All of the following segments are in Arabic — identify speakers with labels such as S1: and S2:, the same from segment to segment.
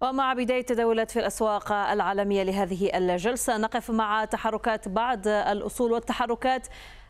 S1: ومع بداية تداولات في الأسواق العالمية لهذه الجلسة نقف مع تحركات بعض الأصول والتحركات.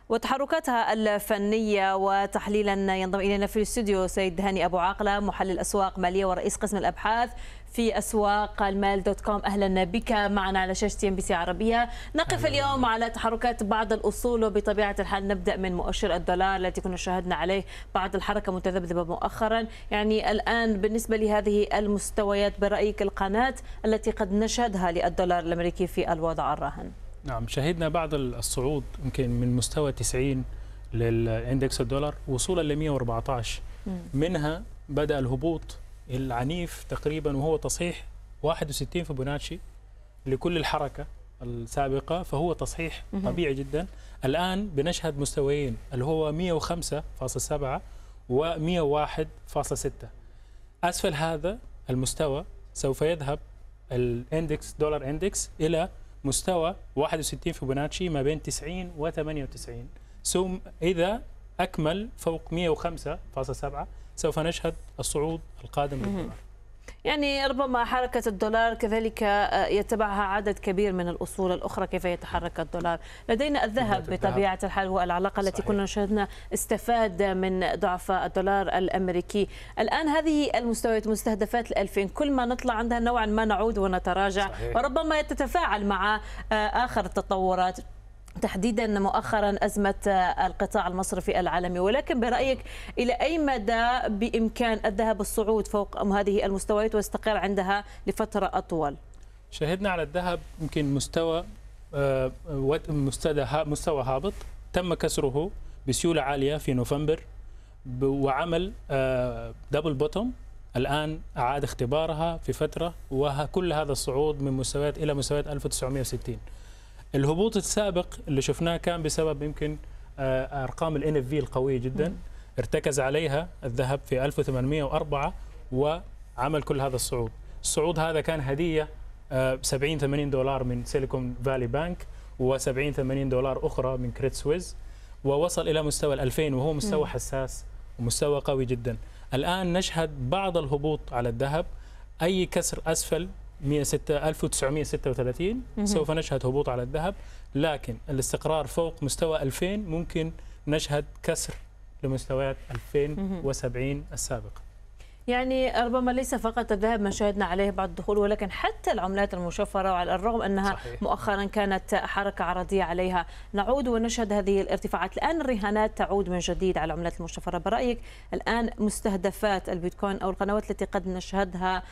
S1: وتحركاتها الفنية وتحليلا ينضم إلينا في الاستوديو سيد هاني أبو عاقلة محلل أسواق مالية ورئيس قسم الأبحاث في أسواق المال dot com. أهلا بك معنا على شاشة CNBC عربية. نقف اليوم على تحركات بعض الأصول وبطبيعة الحال نبدأ من مؤشر الدولار التي كنا شاهدنا عليه بعض الحركة متذبذبة مؤخرا. يعني الآن بالنسبة لهذه المستويات برأيك القناة التي قد نشهدها للدولار الأمريكي في الوضع الراهن؟
S2: نعم شهدنا بعض الصعود يمكن من مستوى 90 للإندكس الدولار وصولا ل 114 منها بدأ الهبوط العنيف تقريبا وهو تصحيح 61 فيبوناتشي لكل الحركة السابقة فهو تصحيح طبيعي جدا. الآن بنشهد مستويين اللي هو 105.7 و 101.6 أسفل هذا المستوى سوف يذهب ال index dollar index إلى مستوى 61 فيبوناتشي ما بين 90 و 98 ثم إذا أكمل فوق 105.7 سوف نشهد الصعود القادم للدولار
S1: يعني ربما حركة الدولار كذلك يتبعها عدد كبير من الأصول الأخرى كيف يتحرك الدولار. لدينا الذهب بطبيعة الحال هو العلاقة التي كنا شاهدنا استفاد من ضعف الدولار الأمريكي. الآن هذه المستويات مستهدفات الألفين كل ما نطلع عندها نوعا ما نعود ونتراجع. صحيح. وربما تتفاعل مع آخر التطورات. تحديدا مؤخرا أزمة القطاع المصرفي العالمي ولكن برأيك إلى أي مدى بإمكان الذهب الصعود فوق هذه المستويات واستقر عندها لفترة أطول؟
S2: شهدنا على الذهب يمكن مستوى مستوى هابط. تم كسره بسيولة عالية في نوفمبر وعمل double bottom الآن أعاد اختبارها في فترة وكل هذا الصعود من مستويات إلى مستويات 1960 الهبوط السابق اللي شفناه كان بسبب يمكن أرقام ال NFP القوية جدا. ارتكز عليها الذهب في 1804 وعمل كل هذا الصعود. الصعود هذا كان هدية 70 80 دولار من Silicon Valley Bank و70 80 دولار أخرى من Credit Suisse ووصل إلى مستوى ال 2000 وهو مستوى حساس ومستوى قوي جدا. الآن نشهد بعض الهبوط على الذهب. أي كسر أسفل 1936 سوف نشهد هبوط على الذهب لكن الاستقرار فوق مستوى 2000 ممكن نشهد كسر لمستويات 2070 السابقه
S1: يعني ربما ليس فقط الذهب ما شاهدنا عليه بعض الدخول ولكن حتى العملات المشفرة وعلى الرغم أنها صحيح. مؤخرا كانت حركة عرضية عليها. نعود ونشهد هذه الارتفاعات. الآن الرهانات تعود من جديد على العملات المشفرة. برأيك الآن مستهدفات البيتكوين أو القنوات التي قد نشهدها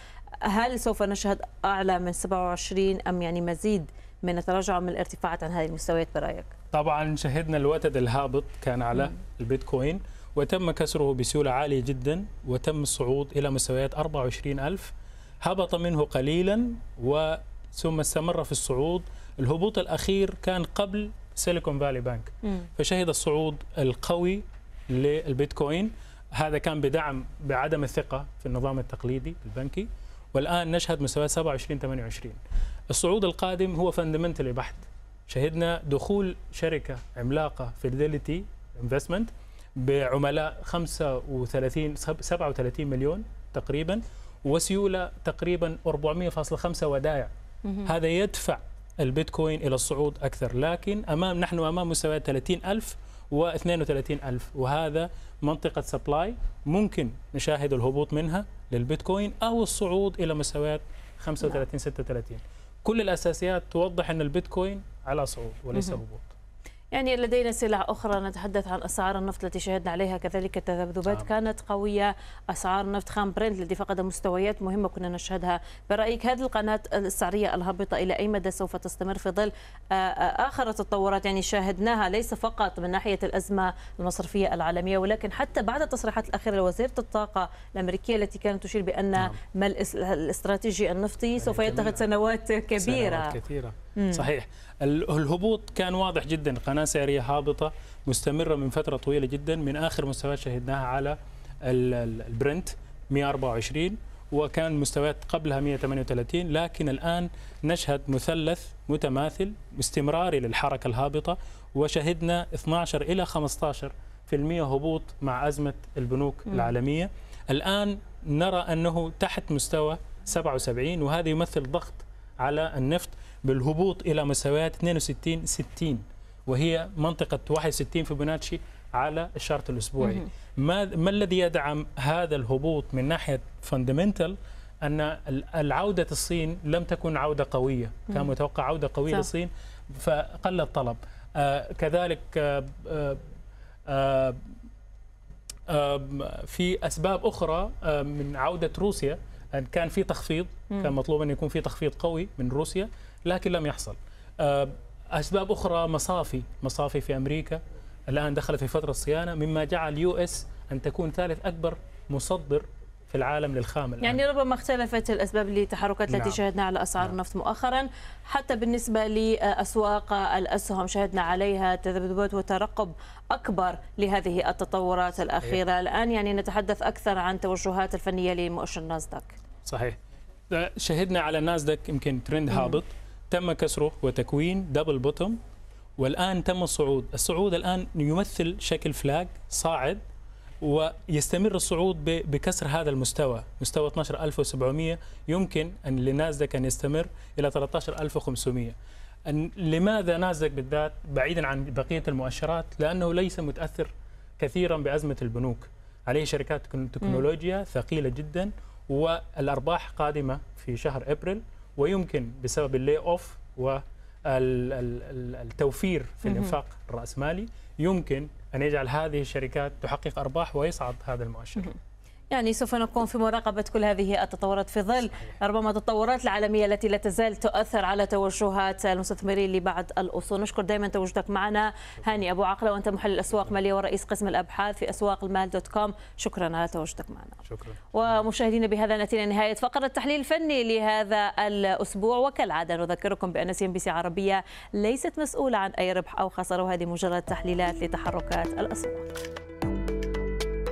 S1: هل سوف نشهد أعلى من 27 أم يعني مزيد من التراجع من الارتفاعات عن هذه المستويات؟ برأيك؟
S2: طبعا شهدنا الوتد الهابط كان على البيتكوين. وتم كسره بسهولة عالية جدا وتم الصعود إلى مستويات 24 ألف. هبط منه قليلا وثم استمر في الصعود. الهبوط الأخير كان قبل سيليكون فالي بانك فشهد الصعود القوي للبيتكوين. هذا كان بدعم بعدم الثقة في النظام التقليدي البنكي. والآن نشهد مستويات 27 28 الصعود القادم هو fundamentally بحت. شهدنا دخول شركة عملاقة Fidelity Investment بعملاء 35 37 مليون تقريبا وسيولة تقريبا 400.5 ودائع. هذا يدفع البيتكوين إلى الصعود أكثر. لكن أمام نحن أمام مستويات 30000 و 32000 وهذا منطقة supply ممكن نشاهد الهبوط منها للبيتكوين أو الصعود إلى مستويات 35 36 كل الأساسيات توضح أن البيتكوين على صعود وليس هبوط.
S1: يعني لدينا سلع أخرى نتحدث عن أسعار النفط التي شهدنا عليها كذلك التذبذبات نعم. كانت قوية. أسعار النفط خام برنت الذي فقد مستويات مهمة كنا نشهدها. برأيك هذه القناة السعرية الهابطة إلى أي مدى سوف تستمر في ظل آخر التطورات؟ يعني شاهدناها ليس فقط من ناحية الأزمة المصرفية العالمية ولكن حتى بعد التصريحات الأخيرة لوزيرة الطاقة الأمريكية التي كانت تشير بأن نعم. ما الاستراتيجي النفطي سوف يتخذ سنوات كبيرة.
S2: سنوات كثيرة. مم. صحيح الهبوط كان واضح جدا قناة سعرية هابطة مستمرة من فترة طويلة جدا من آخر مستويات شهدناها على البرنت 124 وكان مستويات قبلها 138 لكن الآن نشهد مثلث متماثل استمراري للحركة الهابطة وشهدنا 12 إلى 15 في المية هبوط مع أزمة البنوك م. العالمية الآن نرى أنه تحت مستوى 77 وهذا يمثل ضغط على النفط بالهبوط إلى مستويات 62 60 وهي منطقة 61 فيبوناتشي على ال chart الأسبوعي. ما ما الذي يدعم هذا الهبوط من ناحية fundamental أن العودة الصين لم تكن عودة قوية كان متوقع عودة قوية صح. للصين فقل الطلب. آه كذلك آه آه في أسباب أخرى آه من عودة روسيا. كان في تخفيض كان مطلوب أن يكون في تخفيض قوي من روسيا لكن لم يحصل. آه أسباب أخرى مصافي مصافي في أمريكا الآن دخلت في فترة صيانة مما جعل يو إس أن تكون ثالث أكبر مصدر في العالم للخام الآن.
S1: يعني ربما اختلفت الأسباب للتحركات التي نعم. شاهدنا على أسعار نعم. النفط مؤخرا حتى بالنسبة لأسواق الأسهم شهدنا عليها تذبذبات وترقب أكبر لهذه التطورات الأخيرة صحيح. الآن يعني نتحدث أكثر عن توجهات الفنية لمؤشر ناسداك
S2: صحيح شهدنا على ناسداك يمكن ترند هابط تم كسره وتكوين double bottom والآن تم الصعود الصعود الآن يمثل شكل flag صاعد ويستمر الصعود بكسر هذا المستوى مستوى 12700 يمكن أن لنازدك أن يستمر إلى 13500 لماذا نازدك بالذات بعيدا عن بقية المؤشرات؟ لأنه ليس متأثر كثيرا بأزمة البنوك. عليه شركات تكنولوجيا ثقيلة جدا والأرباح قادمة في شهر أبريل ويمكن بسبب اللي أوف والتوفير في الإنفاق الرأسمالي يمكن أن يجعل هذه الشركات تحقق أرباح ويصعد هذا المؤشر.
S1: يعني سوف نكون في مراقبة كل هذه التطورات في ظل ربما التطورات العالمية التي لا تزال تؤثر على توجهات المستثمرين لبعض الأصول. نشكر دائما تواجدك معنا هاني أبو عقلة وأنت محلل الأسواق مالية ورئيس قسم الأبحاث في أسواق المال dot com. شكرا على تواجدك معنا.
S2: شكرا.
S1: ومشاهدينا بهذا نأتي إلى نهاية فقرة التحليل الفني لهذا الأسبوع. وكالعادة نذكركم بأن CNBC عربية ليست مسؤولة عن أي ربح أو خسارة وهذه مجرد تحليلات لتحركات الأسواق.